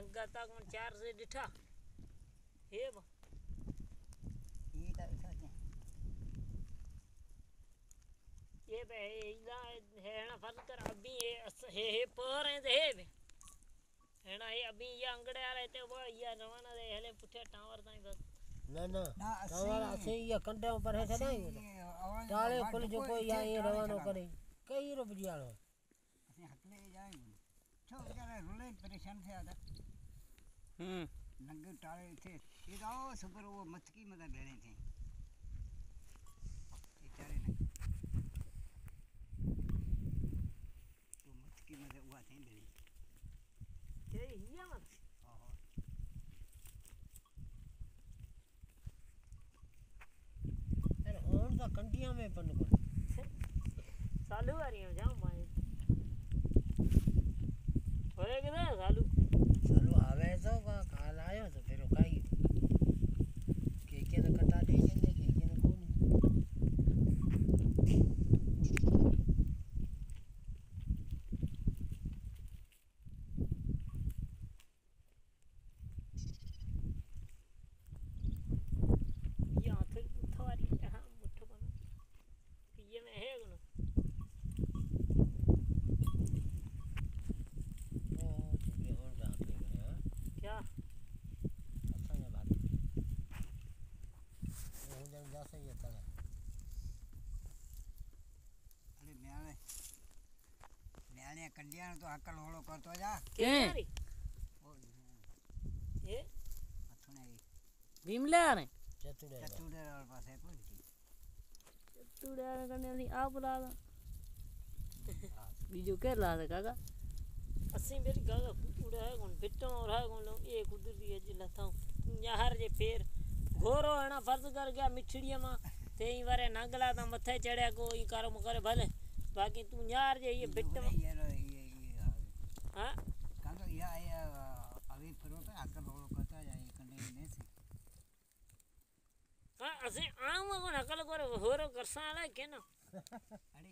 नंगा तक मन चार से डिठा। हे बा ये तो इठा ने ये बे इला है ना फल कर अभी ये हे हे पर है हे बे। है ना ये अभी ये अंगड़े आ रहे थे वो ये रवाना रे हेले पुठे टावर ताई बस। ना ना टावर आसे ये कंडे पर है ना। टाले कुल जो को या ये रवाना करे कई रुपया लो अपने हाथ में जाएँगे छोड़ कर रुले परेशान से आता हम्म। नंगे टाले थे। ये तो सुपर वो मछकी मदद रहे थे। बेचारे तो मछकी मदद हुआ थे मेरी। तेरे हिया मत। हाँ, हाँ। और कंटिया में बंद कर। हाँ। चालू आ रही हूँ जाऊँ હું જન જાસે ये તળે અરે મેળે મેળે કલ્યાણ તો અકલ હોળો કરતો જા के के? ઓ ये અથુણે ભીમલે ને ચતુડે ચતુડે પાસે કોઈ તુડા કને આ બોલા બીજું કેટલા હતા કાકા अस्सी मेरी गागा उड़ा है कौन बिट्टो और है कौन ये कुदर दिए जिला था गोरो है ना फ़र्ज़ कर गया मिठड़िया माँ ते ई वारे नागला ता मथे चढ़या को ई कारो करे भले बाकी तू यार जे ये बिट हाँ कांदो या या अभी परोटा आकर बोलो करता जाए कंडे ने से हाँ असे आम को नकल करे होरो करसा आला के ना अरे